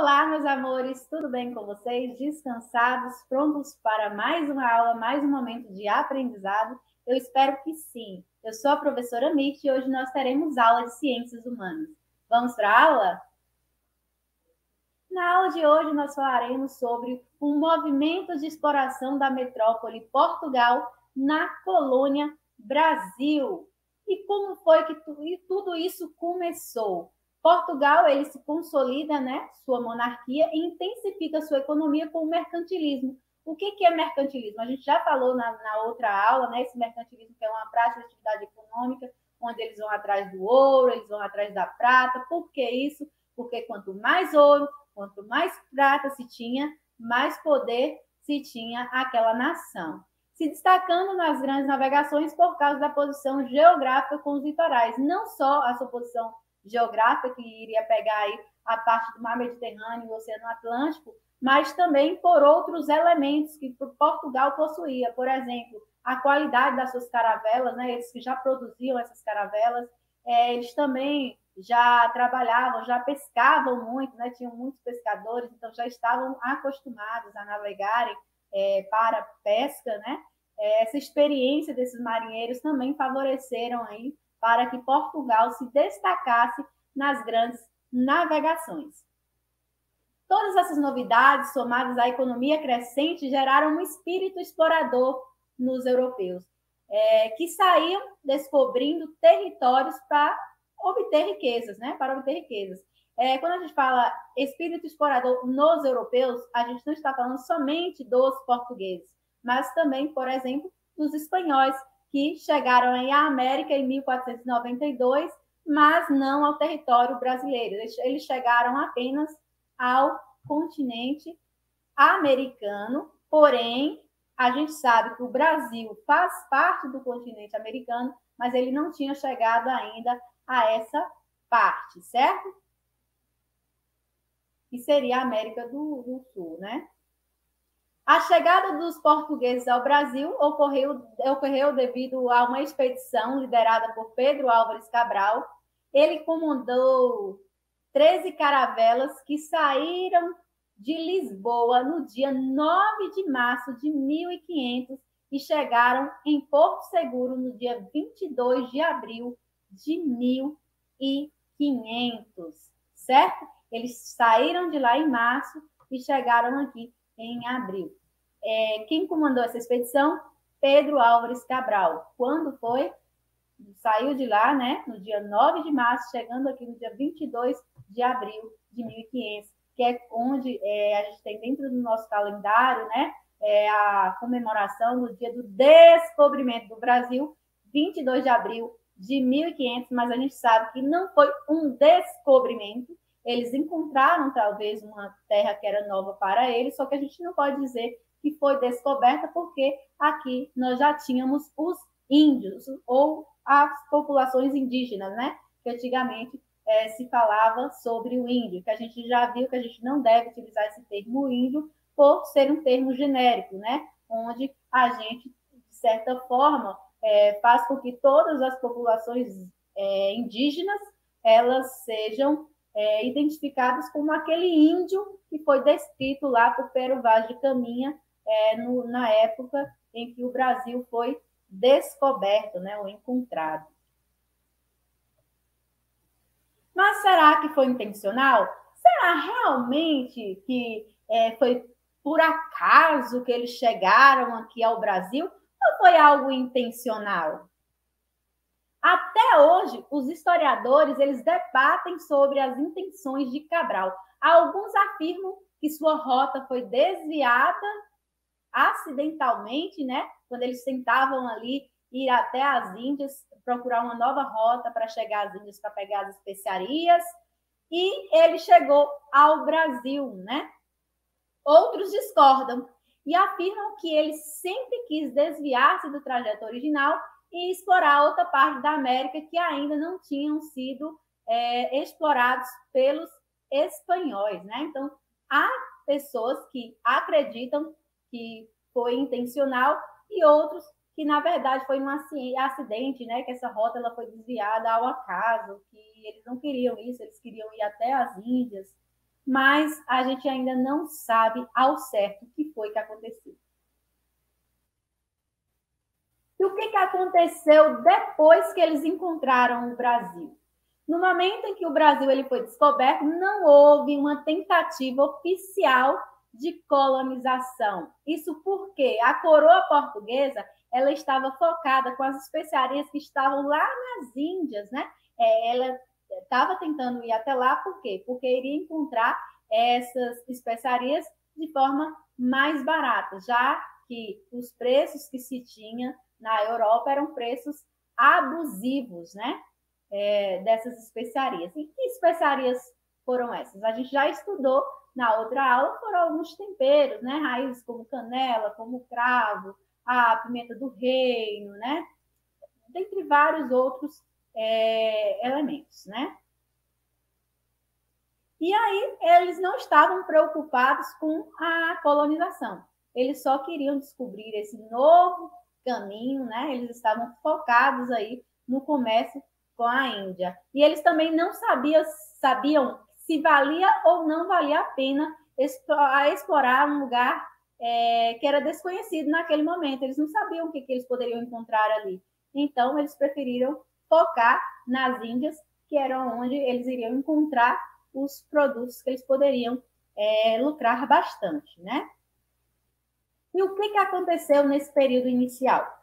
Olá, meus amores, tudo bem com vocês? Descansados, prontos para mais uma aula, mais um momento de aprendizado? Eu espero que sim. Eu sou a professora Mitch e hoje nós teremos aula de ciências humanas. Vamos para a aula? Na aula de hoje nós falaremos sobre o movimento de exploração da metrópole Portugal na colônia Brasil. E como foi que tudo isso começou? Portugal ele se consolida, né, sua monarquia e intensifica sua economia com o mercantilismo. O que, que é mercantilismo? A gente já falou na, na outra aula, né, esse mercantilismo que é uma prática de atividade econômica, onde eles vão atrás do ouro, eles vão atrás da prata. Por que isso? Porque quanto mais ouro, quanto mais prata se tinha, mais poder se tinha aquela nação. Se destacando nas grandes navegações por causa da posição geográfica com os litorais, não só a sua posição geográfica, que iria pegar aí a parte do mar Mediterrâneo e o Oceano Atlântico, mas também por outros elementos que Portugal possuía. Por exemplo, a qualidade das suas caravelas, né? eles que já produziam essas caravelas, é, eles também já trabalhavam, já pescavam muito, né? tinham muitos pescadores, então já estavam acostumados a navegarem é, para pesca, né? É, essa experiência desses marinheiros também favoreceram aí para que Portugal se destacasse nas grandes navegações. Todas essas novidades, somadas à economia crescente, geraram um espírito explorador nos europeus, é, que saíam descobrindo territórios para obter riquezas, né? Para obter riquezas. É, quando a gente fala espírito explorador nos europeus, a gente não está falando somente dos portugueses, mas também, por exemplo, dos espanhóis, que chegaram à América em 1492, mas não ao território brasileiro. Eles chegaram apenas ao continente americano, porém, a gente sabe que o Brasil faz parte do continente americano, mas ele não tinha chegado ainda a essa parte, certo? Que seria a América do, do Sul, né? A chegada dos portugueses ao Brasil ocorreu, ocorreu devido a uma expedição liderada por Pedro Álvares Cabral. Ele comandou 13 caravelas que saíram de Lisboa no dia 9 de março de 1500 e chegaram em Porto Seguro no dia 22 de abril de 1500, certo? Eles saíram de lá em março e chegaram aqui em abril. É, quem comandou essa expedição? Pedro Álvares Cabral. Quando foi? Saiu de lá, né, no dia 9 de março, chegando aqui no dia 22 de abril de 1500, que é onde é, a gente tem dentro do nosso calendário, né, é a comemoração do dia do descobrimento do Brasil, 22 de abril de 1500, mas a gente sabe que não foi um descobrimento, eles encontraram talvez uma terra que era nova para eles, só que a gente não pode dizer que foi descoberta porque aqui nós já tínhamos os índios ou as populações indígenas, né? Que antigamente é, se falava sobre o índio, que a gente já viu que a gente não deve utilizar esse termo índio por ser um termo genérico, né? Onde a gente, de certa forma, é, faz com que todas as populações é, indígenas elas sejam é, identificadas como aquele índio que foi descrito lá por Pero Vaz de Caminha é, no, na época em que o Brasil foi descoberto, né, ou encontrado. Mas será que foi intencional? Será realmente que é, foi por acaso que eles chegaram aqui ao Brasil? Ou foi algo intencional? Até hoje, os historiadores eles debatem sobre as intenções de Cabral. Alguns afirmam que sua rota foi desviada acidentalmente, né? Quando eles tentavam ali ir até as Índias, procurar uma nova rota para chegar às Índias para pegar as especiarias, e ele chegou ao Brasil, né? Outros discordam e afirmam que ele sempre quis desviar-se do trajeto original e explorar outra parte da América que ainda não tinham sido é, explorados pelos espanhóis, né? Então, há pessoas que acreditam que foi intencional e outros que na verdade foi um acidente, né? Que essa rota ela foi desviada ao acaso, que eles não queriam isso, eles queriam ir até as Índias. mas a gente ainda não sabe ao certo o que foi que aconteceu. E o que, que aconteceu depois que eles encontraram o Brasil? No momento em que o Brasil ele foi descoberto, não houve uma tentativa oficial de colonização. Isso porque a coroa portuguesa ela estava focada com as especiarias que estavam lá nas Índias, né? É, ela estava tentando ir até lá, por quê? Porque iria encontrar essas especiarias de forma mais barata, já que os preços que se tinha na Europa eram preços abusivos, né? É, dessas especiarias. E que especiarias foram essas? A gente já estudou na outra aula, foram alguns temperos, né? Raízes como canela, como cravo, a pimenta do reino, né? Dentre vários outros é, elementos, né? E aí eles não estavam preocupados com a colonização. Eles só queriam descobrir esse novo caminho, né? Eles estavam focados aí no comércio com a Índia. E eles também não sabiam, sabiam se valia ou não valia a pena explorar um lugar é, que era desconhecido naquele momento. Eles não sabiam o que, que eles poderiam encontrar ali. Então, eles preferiram focar nas Índias, que eram onde eles iriam encontrar os produtos que eles poderiam é, lucrar bastante, né? E o que, que aconteceu nesse período inicial?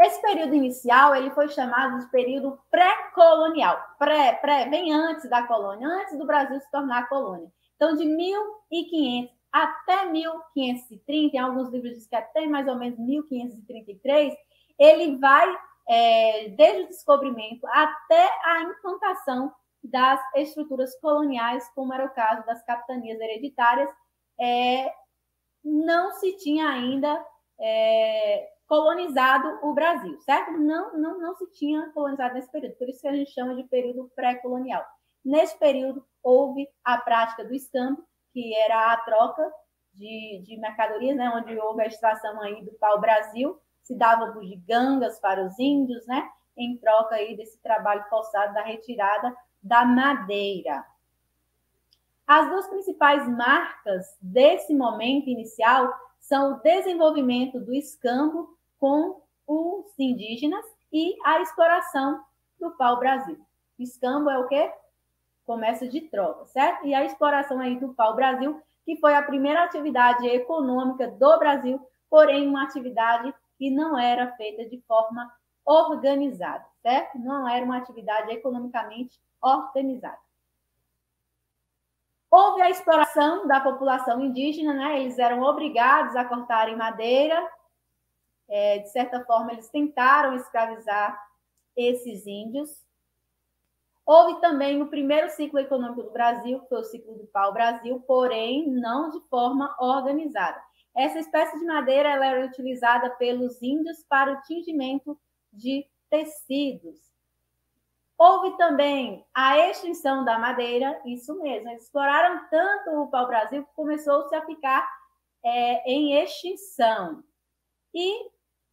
Esse período inicial ele foi chamado de período pré-colonial. Pré, pré, bem antes da colônia, antes do Brasil se tornar colônia. Então, de 1500 até 1530, em alguns livros diz que até mais ou menos 1533, ele vai, é, desde o descobrimento até a implantação das estruturas coloniais, como era o caso das capitanias hereditárias, é, não se tinha ainda é, colonizado o Brasil, certo? Não, não, não se tinha colonizado nesse período, por isso que a gente chama de período pré-colonial. Nesse período, houve a prática do escambo, que era a troca de, de mercadorias, né, onde houve a extração aí do pau-brasil, se dava bugigangas para os índios, né, em troca aí desse trabalho forçado da retirada da madeira. As duas principais marcas desse momento inicial são o desenvolvimento do escambo com os indígenas e a exploração do pau-brasil. Escambo é o quê? comércio de troca, certo? E a exploração aí do pau-brasil, que foi a primeira atividade econômica do Brasil, porém uma atividade que não era feita de forma organizada, certo? Não era uma atividade economicamente organizada. Houve a exploração da população indígena, né? Eles eram obrigados a cortarem madeira. É, de certa forma, eles tentaram escravizar esses índios. Houve também o primeiro ciclo econômico do Brasil, que foi o ciclo do pau-brasil, porém não de forma organizada. Essa espécie de madeira ela era utilizada pelos índios para o tingimento de tecidos. Houve também a extinção da madeira, isso mesmo, eles exploraram tanto o pau-brasil que começou-se a ficar é, em extinção. E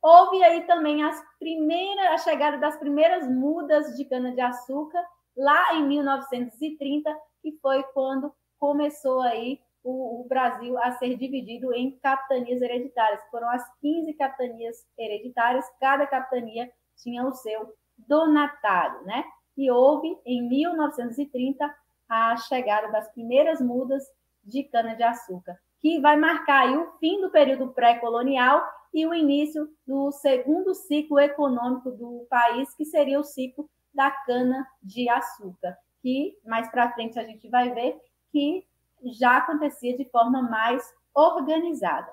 houve aí também as primeiras, a chegada das primeiras mudas de cana-de-açúcar, lá em 1930, que foi quando começou aí o, o, Brasil a ser dividido em capitanias hereditárias. Foram as 15 capitanias hereditárias, cada capitania tinha o seu donatário, né? E houve, em 1930, a chegada das primeiras mudas de cana-de-açúcar, que vai marcar o fim do período pré-colonial e o início do segundo ciclo econômico do país, que seria o ciclo da cana-de-açúcar, que mais para frente a gente vai ver que já acontecia de forma mais organizada.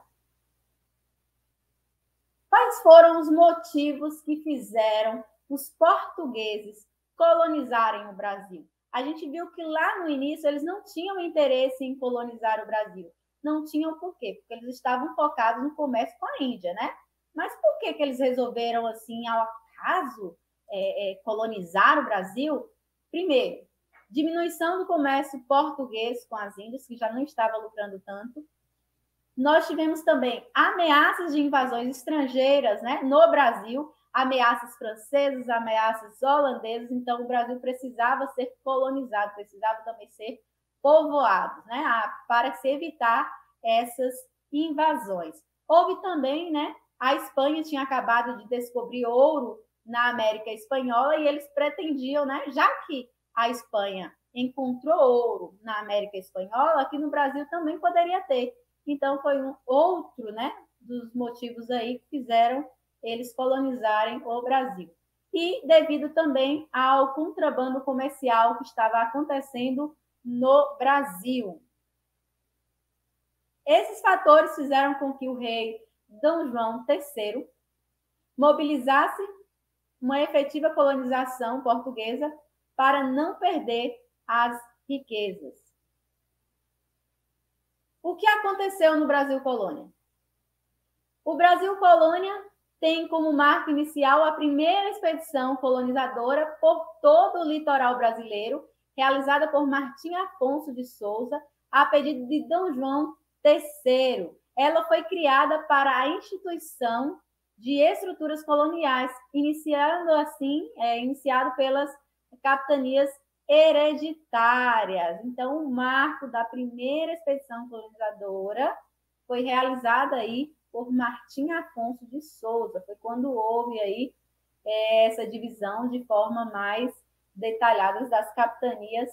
Quais foram os motivos que fizeram os portugueses colonizarem o Brasil. A gente viu que lá no início eles não tinham interesse em colonizar o Brasil. Não tinham por quê? Porque eles estavam focados no comércio com a Índia, né? Mas por que, que eles resolveram, assim, ao acaso, é, é, colonizar o Brasil? Primeiro, diminuição do comércio português com as Índias, que já não estava lucrando tanto. Nós tivemos também ameaças de invasões estrangeiras né, no Brasil, ameaças francesas, ameaças holandesas, então o Brasil precisava ser colonizado, precisava também ser povoados, né, para se evitar essas invasões. Houve também, né, a Espanha tinha acabado de descobrir ouro na América Espanhola e eles pretendiam, né, já que a Espanha encontrou ouro na América Espanhola, aqui no Brasil também poderia ter. Então foi um outro, né, dos motivos aí que fizeram eles colonizarem o Brasil. E devido também ao contrabando comercial que estava acontecendo no Brasil. Esses fatores fizeram com que o rei D. João III mobilizasse uma efetiva colonização portuguesa para não perder as riquezas. O que aconteceu no Brasil Colônia? O Brasil Colônia tem como marca inicial a primeira expedição colonizadora por todo o litoral brasileiro, realizada por Martim Afonso de Souza, a pedido de D. João III. Ela foi criada para a instituição de estruturas coloniais, iniciando assim, é, iniciado pelas capitanias hereditárias. Então, o marco da primeira expedição colonizadora foi realizada aí por Martim Afonso de Souza. Foi quando houve aí é, essa divisão de forma mais detalhada das capitanias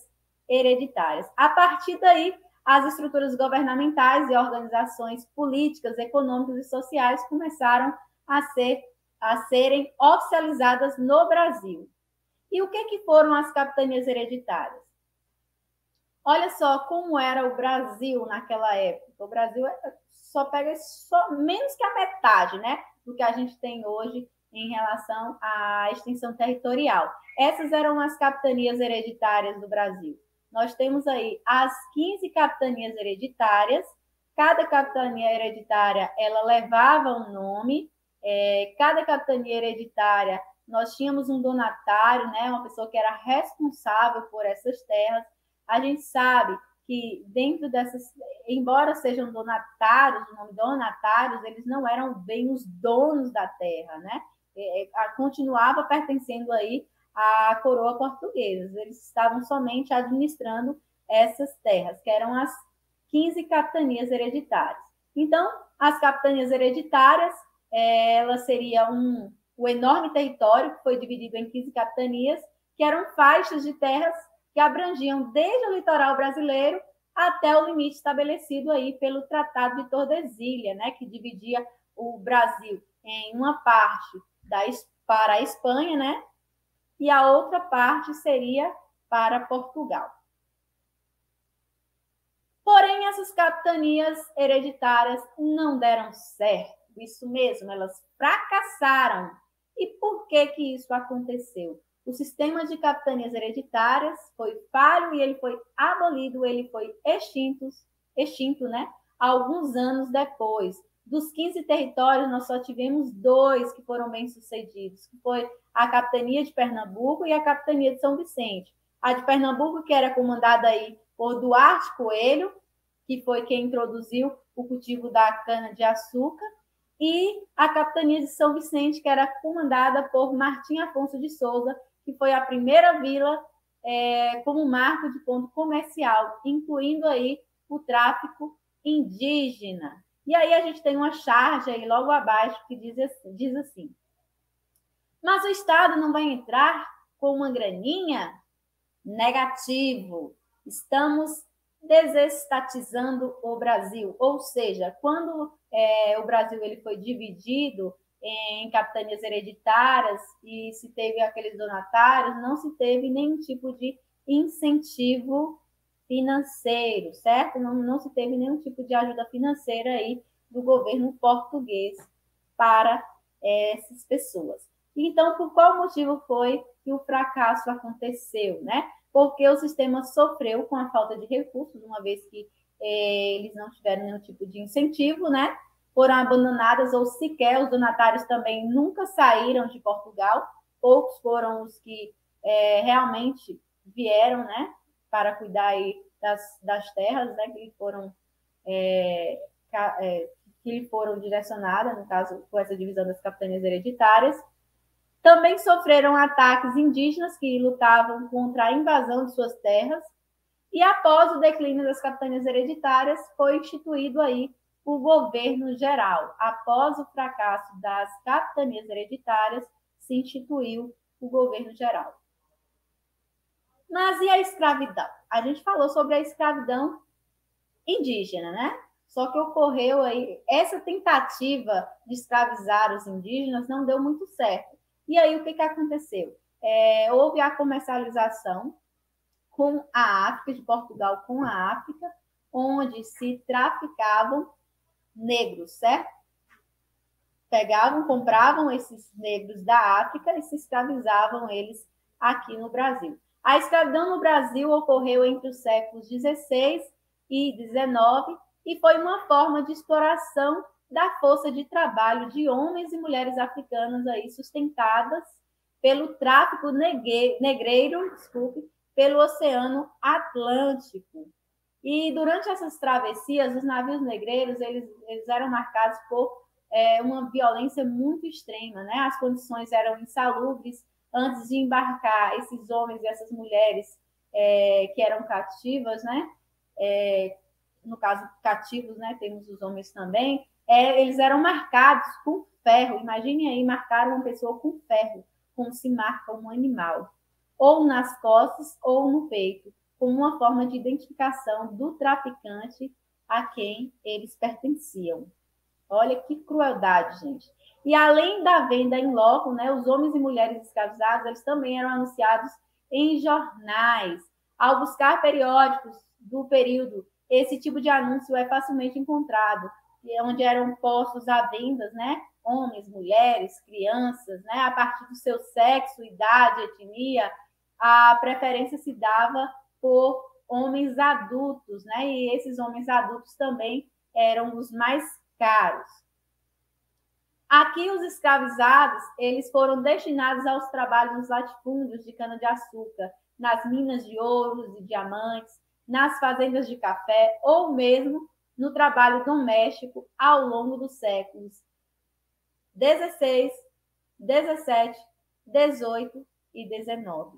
hereditárias. A partir daí, as estruturas governamentais e organizações políticas, econômicas e sociais começaram a ser a serem oficializadas no Brasil. E o que, que foram as capitanias hereditárias? Olha só como era o Brasil naquela época. O Brasil só pega só, menos que a metade né, do que a gente tem hoje em relação à extensão territorial. Essas eram as capitanias hereditárias do Brasil. Nós temos aí as 15 capitanias hereditárias. Cada capitania hereditária ela levava um nome. É, cada capitania hereditária nós tínhamos um donatário, né, uma pessoa que era responsável por essas terras. A gente sabe que dentro dessas, embora sejam donatários, o nome donatários, eles não eram bem os donos da terra, né? É, é continuava pertencendo aí à coroa portuguesa. Eles estavam somente administrando essas terras, que eram as 15 capitanias hereditárias. Então, as capitanias hereditárias, é, elas seriam um, o enorme território que foi dividido em 15 capitanias, que eram faixas de terras que abrangiam desde o litoral brasileiro até o limite estabelecido aí pelo Tratado de Tordesilha, né, que dividia o Brasil em uma parte da, para a Espanha, né, e a outra parte seria para Portugal. Porém, essas capitanias hereditárias não deram certo. Isso mesmo, elas fracassaram. E por que que isso aconteceu? O sistema de capitanias hereditárias foi falho e ele foi abolido, ele foi extinto, extinto, né? Alguns anos depois. Dos 15 territórios, nós só tivemos dois que foram bem-sucedidos, que foi a capitania de Pernambuco e a capitania de São Vicente. A de Pernambuco, que era comandada aí por Duarte Coelho, que foi quem introduziu o cultivo da cana-de-açúcar, e a capitania de São Vicente, que era comandada por Martim Afonso de Souza, que foi a primeira vila é, como marco de ponto comercial, incluindo aí o tráfico indígena. E aí a gente tem uma charge aí logo abaixo que diz assim, diz assim: mas o Estado não vai entrar com uma graninha? Negativo. Estamos desestatizando o Brasil. Ou seja, quando é, o Brasil ele foi dividido em capitanias hereditárias e se teve aqueles donatários, não se teve nenhum tipo de incentivo financeiro, certo? Não, não se teve nenhum tipo de ajuda financeira aí do governo português para é, essas pessoas. Então, por qual motivo foi que o fracasso aconteceu, né? Porque o sistema sofreu com a falta de recursos, uma vez que é, eles não tiveram nenhum tipo de incentivo, né? foram abandonadas ou sequer os donatários também nunca saíram de Portugal. Poucos foram os que é, realmente vieram, né, para cuidar aí das, das terras, né, que lhe foram é, é, que lhe foram direcionadas, no caso, com essa divisão das capitanias hereditárias. Também sofreram ataques indígenas que lutavam contra a invasão de suas terras E após o declínio das capitanias hereditárias, foi instituído aí o governo geral. Após o fracasso das capitanias hereditárias, se instituiu o governo geral. Mas e a escravidão? A gente falou sobre a escravidão indígena, né? Só que ocorreu aí, essa tentativa de escravizar os indígenas não deu muito certo. E aí o que, que aconteceu? É, houve a comercialização com a África, de Portugal com a África, onde se traficavam negros, certo? Pegavam, compravam esses negros da África e se escravizavam eles aqui no Brasil. A escravidão no Brasil ocorreu entre os séculos 16 e 19 e foi uma forma de exploração da força de trabalho de homens e mulheres africanas aí sustentadas pelo tráfico negreiro, desculpe, pelo Oceano Atlântico. E durante essas travessias, os navios negreiros eles, eles eram marcados por é, uma violência muito extrema, né? As condições eram insalubres antes de embarcar esses homens e essas mulheres é, que eram cativas, né? É, no caso cativos, né? Temos os homens também. É, eles eram marcados com ferro. Imagine aí marcar uma pessoa com ferro, como se marca um animal, ou nas costas ou no peito como uma forma de identificação do traficante a quem eles pertenciam. Olha que crueldade, gente. E além da venda em loco, né, os homens e mulheres escravizados, eles também eram anunciados em jornais. Ao buscar periódicos do período, esse tipo de anúncio é facilmente encontrado, onde eram postos à venda, né, homens, mulheres, crianças, né, a partir do seu sexo, idade, etnia, a preferência se dava por homens adultos, né? E esses homens adultos também eram os mais caros. Aqui os escravizados, eles foram destinados aos trabalhos nos latifúndios de cana-de-açúcar, nas minas de ouros e diamantes, nas fazendas de café ou mesmo no trabalho doméstico ao longo dos séculos 16, 17, 18 e 19.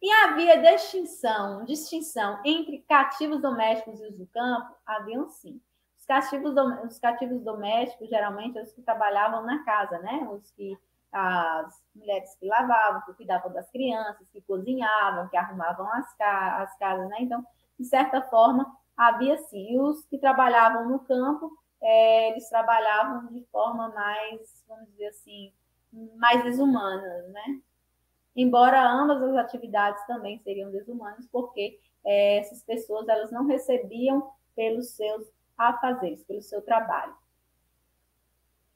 E havia distinção, distinção entre cativos domésticos e os do campo? Haviam sim. Os cativos, os cativos domésticos, geralmente, os que trabalhavam na casa, né? Os que as mulheres que lavavam, que cuidavam das crianças, que cozinhavam, que arrumavam as, as casas, né? Então, de certa forma, havia sim. E os que trabalhavam no campo, é, eles trabalhavam de forma mais, vamos dizer assim, mais desumana, né? embora ambas as atividades também seriam desumanas, porque é, essas pessoas elas não recebiam pelos seus afazeres, pelo seu trabalho.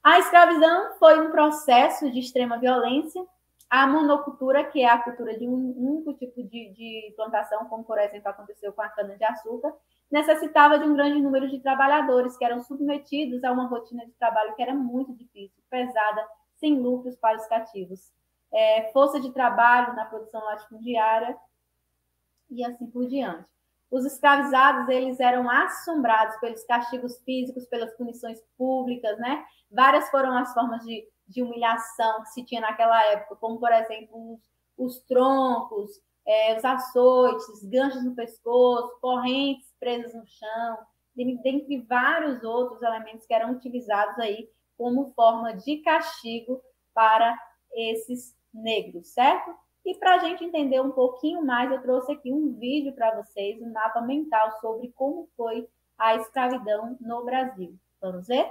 A escravidão foi um processo de extrema violência. A monocultura, que é a cultura de um único tipo de, de plantação, como por exemplo aconteceu com a cana-de-açúcar, necessitava de um grande número de trabalhadores que eram submetidos a uma rotina de trabalho que era muito difícil, pesada, sem lucros para os cativos é, força de trabalho na produção latifundiária e assim por diante. Os escravizados, eles eram assombrados pelos castigos físicos, pelas punições públicas, né? Várias foram as formas de, de humilhação que se tinha naquela época, como, por exemplo, os, os troncos, é, os açoites, ganchos no pescoço, correntes presas no chão, dentre vários outros elementos que eram utilizados aí como forma de castigo para esses negros, certo? E para a gente entender um pouquinho mais, eu trouxe aqui um vídeo para vocês, um mapa mental sobre como foi a escravidão no Brasil. Vamos ver?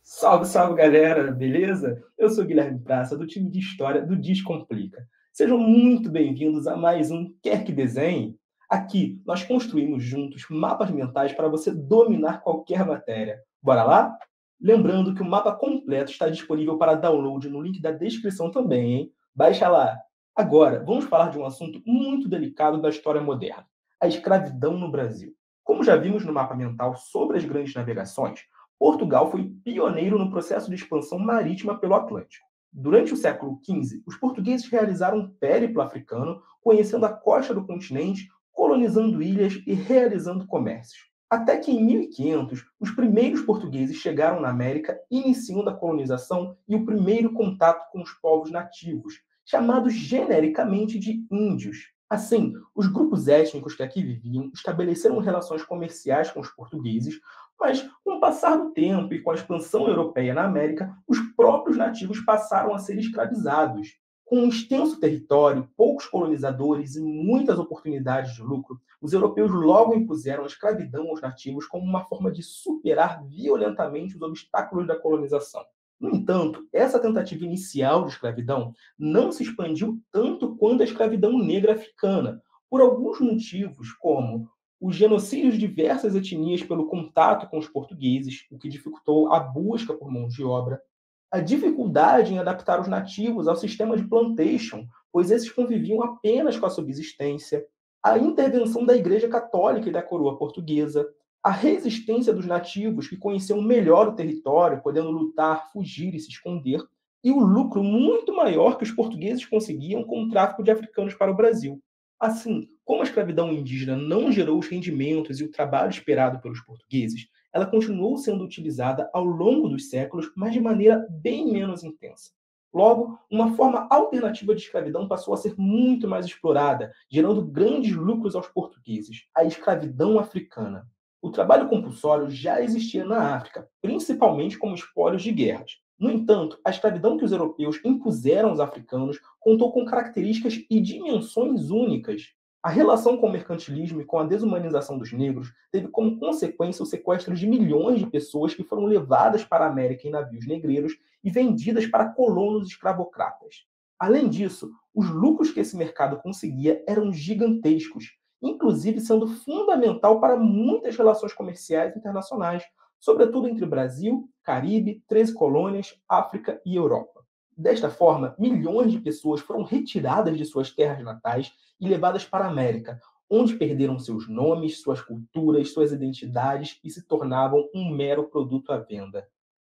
Salve, salve galera, beleza? Eu sou Guilherme Praça, do time de História do Descomplica. Sejam muito bem-vindos a mais um Quer Que Desenhe? Aqui, nós construímos juntos mapas mentais para você dominar qualquer matéria. Bora lá? Lembrando que o mapa completo está disponível para download no link da descrição também, hein? Baixa lá. Agora, vamos falar de um assunto muito delicado da história moderna: a escravidão no Brasil. Como já vimos no mapa mental sobre as grandes navegações, Portugal foi pioneiro no processo de expansão marítima pelo Atlântico. Durante o século XV, os portugueses realizaram um périplo africano, conhecendo a costa do continente colonizando ilhas e realizando comércios. Até que em 1500, os primeiros portugueses chegaram na América, iniciando a colonização e o primeiro contato com os povos nativos, chamados genericamente de índios. Assim, os grupos étnicos que aqui viviam estabeleceram relações comerciais com os portugueses, mas com o passar do tempo e com a expansão europeia na América, os próprios nativos passaram a ser escravizados. Com um extenso território, poucos colonizadores e muitas oportunidades de lucro, os europeus logo impuseram a escravidão aos nativos como uma forma de superar violentamente os obstáculos da colonização. No entanto, essa tentativa inicial de escravidão não se expandiu tanto quanto a escravidão negra africana, por alguns motivos, como o genocídio de diversas etnias pelo contato com os portugueses, o que dificultou a busca por mão de obra, a dificuldade em adaptar os nativos ao sistema de plantation, pois esses conviviam apenas com a subsistência, a intervenção da Igreja Católica e da coroa portuguesa, a resistência dos nativos que conheciam melhor o território, podendo lutar, fugir e se esconder, e o lucro muito maior que os portugueses conseguiam com o tráfico de africanos para o Brasil. Assim, como a escravidão indígena não gerou os rendimentos e o trabalho esperado pelos portugueses, ela continuou sendo utilizada ao longo dos séculos, mas de maneira bem menos intensa. Logo, uma forma alternativa de escravidão passou a ser muito mais explorada, gerando grandes lucros aos portugueses, a escravidão africana. O trabalho compulsório já existia na África, principalmente como espólios de guerras. No entanto, a escravidão que os europeus impuseram aos africanos contou com características e dimensões únicas, a relação com o mercantilismo e com a desumanização dos negros teve como consequência o sequestro de milhões de pessoas que foram levadas para a América em navios negreiros e vendidas para colonos escravocratas. Além disso, os lucros que esse mercado conseguia eram gigantescos, inclusive sendo fundamental para muitas relações comerciais internacionais, sobretudo entre Brasil, Caribe, 13 colônias, África e Europa. Desta forma, milhões de pessoas foram retiradas de suas terras natais e levadas para a América, onde perderam seus nomes, suas culturas, suas identidades e se tornavam um mero produto à venda.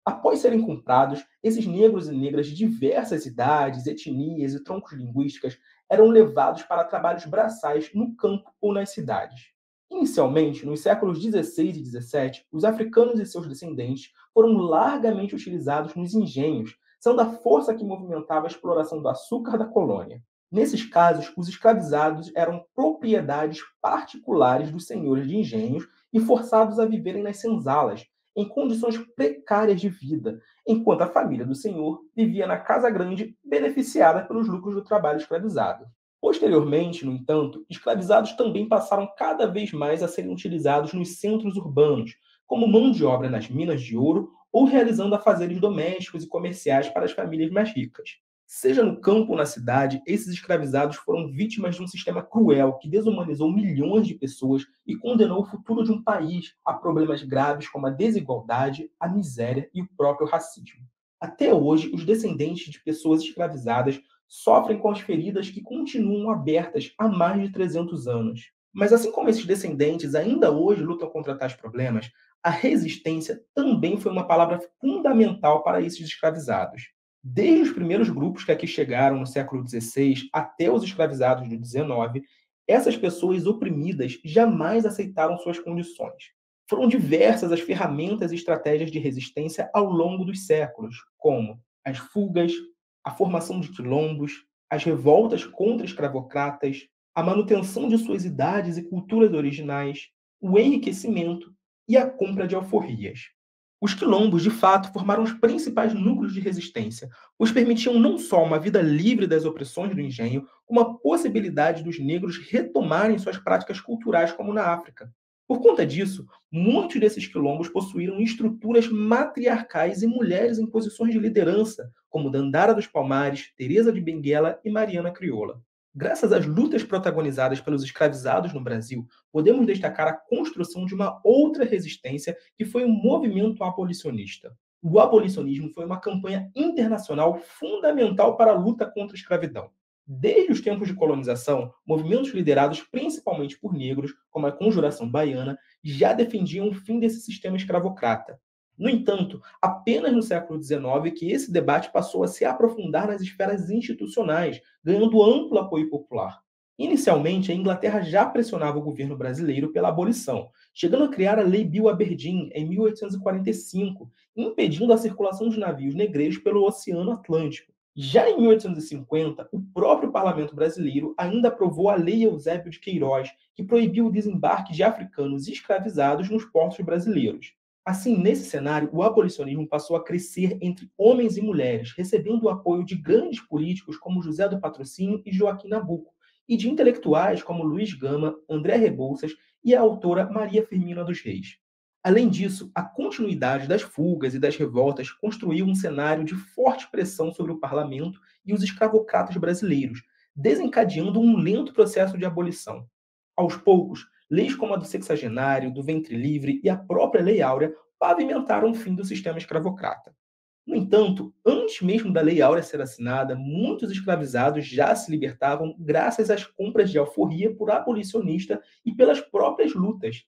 Após serem comprados, esses negros e negras de diversas idades, etnias e troncos linguísticas eram levados para trabalhos braçais no campo ou nas cidades. Inicialmente, nos séculos 16 e 17, os africanos e seus descendentes foram largamente utilizados nos engenhos, são da força que movimentava a exploração do açúcar da colônia. Nesses casos, os escravizados eram propriedades particulares dos senhores de engenhos e forçados a viverem nas senzalas, em condições precárias de vida, enquanto a família do senhor vivia na casa grande, beneficiada pelos lucros do trabalho escravizado. Posteriormente, no entanto, escravizados também passaram cada vez mais a serem utilizados nos centros urbanos, como mão de obra nas minas de ouro ou realizando afazeres domésticos e comerciais para as famílias mais ricas. Seja no campo ou na cidade, esses escravizados foram vítimas de um sistema cruel que desumanizou milhões de pessoas e condenou o futuro de um país a problemas graves como a desigualdade, a miséria e o próprio racismo. Até hoje, os descendentes de pessoas escravizadas sofrem com as feridas que continuam abertas há mais de 300 anos. Mas assim como esses descendentes ainda hoje lutam contra tais problemas, a resistência também foi uma palavra fundamental para esses escravizados. Desde os primeiros grupos que aqui chegaram no século XVI até os escravizados do XIX, essas pessoas oprimidas jamais aceitaram suas condições. Foram diversas as ferramentas e estratégias de resistência ao longo dos séculos, como as fugas, a formação de quilombos, as revoltas contra escravocratas, a manutenção de suas idades e culturas originais, o enriquecimento e a compra de alforrias. Os quilombos, de fato, formaram os principais núcleos de resistência, pois permitiam não só uma vida livre das opressões do engenho, como a possibilidade dos negros retomarem suas práticas culturais, como na África. Por conta disso, muitos desses quilombos possuíram estruturas matriarcais e mulheres em posições de liderança, como Dandara dos Palmares, Teresa de Benguela e Mariana Crioula. Graças às lutas protagonizadas pelos escravizados no Brasil, podemos destacar a construção de uma outra resistência que foi o movimento abolicionista. O abolicionismo foi uma campanha internacional fundamental para a luta contra a escravidão. Desde os tempos de colonização, movimentos liderados principalmente por negros, como a Conjuração Baiana, já defendiam o fim desse sistema escravocrata, no entanto, apenas no século XIX que esse debate passou a se aprofundar nas esferas institucionais, ganhando amplo apoio popular. Inicialmente, a Inglaterra já pressionava o governo brasileiro pela abolição, chegando a criar a Lei Bill Aberdeen em 1845, impedindo a circulação de navios negreiros pelo Oceano Atlântico. Já em 1850, o próprio parlamento brasileiro ainda aprovou a Lei Eusébio de Queiroz, que proibiu o desembarque de africanos escravizados nos portos brasileiros. Assim, nesse cenário, o abolicionismo passou a crescer entre homens e mulheres, recebendo o apoio de grandes políticos como José do Patrocínio e Joaquim Nabuco, e de intelectuais como Luiz Gama, André Rebouças e a autora Maria Firmina dos Reis. Além disso, a continuidade das fugas e das revoltas construiu um cenário de forte pressão sobre o parlamento e os escravocratas brasileiros, desencadeando um lento processo de abolição. Aos poucos, leis como a do sexagenário, do ventre livre e a própria Lei Áurea pavimentaram o fim do sistema escravocrata. No entanto, antes mesmo da Lei Áurea ser assinada, muitos escravizados já se libertavam graças às compras de alforria por abolicionista e pelas próprias lutas,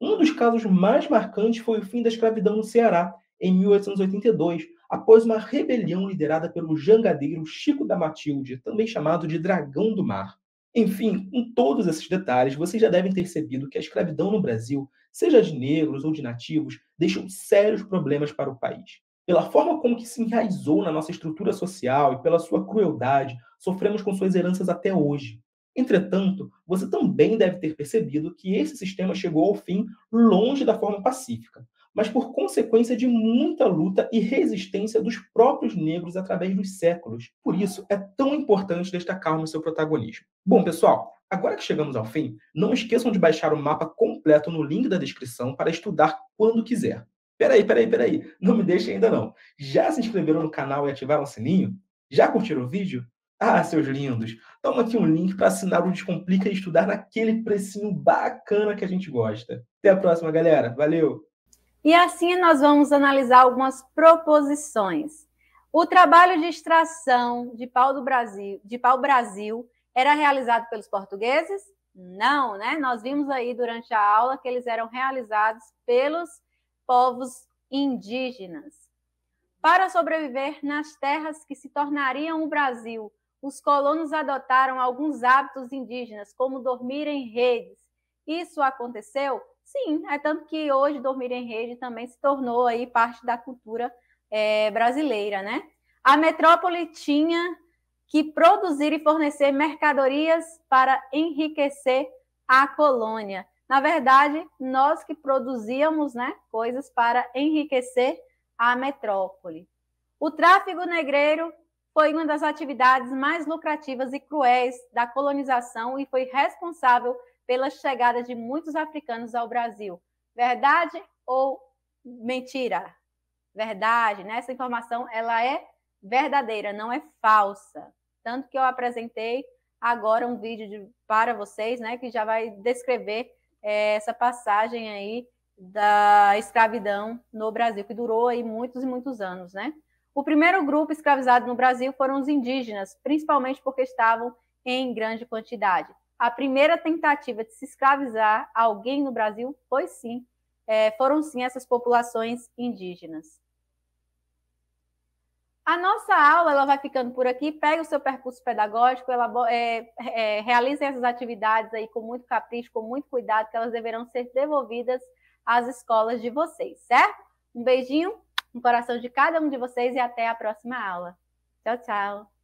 um dos casos mais marcantes foi o fim da escravidão no Ceará, em 1882, após uma rebelião liderada pelo jangadeiro Chico da Matilde, também chamado de Dragão do Mar. Enfim, com todos esses detalhes, vocês já devem ter percebido que a escravidão no Brasil, seja de negros ou de nativos, deixou sérios problemas para o país. Pela forma como que se enraizou na nossa estrutura social e pela sua crueldade, sofremos com suas heranças até hoje. Entretanto, você também deve ter percebido que esse sistema chegou ao fim longe da forma pacífica, mas por consequência de muita luta e resistência dos próprios negros através dos séculos. Por isso, é tão importante destacarmos seu protagonismo. Bom, pessoal, agora que chegamos ao fim, não esqueçam de baixar o mapa completo no link da descrição para estudar quando quiser. Peraí, peraí, peraí, não me deixe ainda não. Já se inscreveram no canal e ativaram o sininho? Já curtiram o vídeo? Ah, seus lindos, toma aqui um link para assinar o Descomplica e estudar naquele precinho bacana que a gente gosta. Até a próxima, galera. Valeu! E assim nós vamos analisar algumas proposições. O trabalho de extração de pau do Brasil, de pau Brasil, era realizado pelos portugueses? Não, né? Nós vimos aí durante a aula que eles eram realizados pelos povos indígenas. Para sobreviver nas terras que se tornariam o Brasil, os colonos adotaram alguns hábitos indígenas, como dormir em redes. Isso aconteceu? Sim, é tanto que hoje dormir em rede também se tornou aí parte da cultura é, brasileira, né? A metrópole tinha que produzir e fornecer mercadorias para enriquecer a colônia. Na verdade, nós que produzíamos né, coisas para enriquecer a metrópole. O tráfego negreiro foi uma das atividades mais lucrativas e cruéis da colonização e foi responsável pela chegada de muitos africanos ao Brasil. Verdade ou mentira? Verdade, né? Essa informação ela é verdadeira, não é falsa. Tanto que eu apresentei agora um vídeo de, para vocês, né, que já vai descrever é, essa passagem aí da escravidão no Brasil, que durou aí muitos e muitos anos, né? O primeiro grupo escravizado no Brasil foram os indígenas, principalmente porque estavam em grande quantidade. A primeira tentativa de se escravizar alguém no Brasil foi sim, é, foram sim essas populações indígenas. A nossa aula ela vai ficando por aqui. Pegue o seu percurso pedagógico, é, é, realize essas atividades aí com muito capricho, com muito cuidado, que elas deverão ser devolvidas às escolas de vocês, certo? Um beijinho no coração de cada um de vocês e até a próxima aula. Tchau, tchau.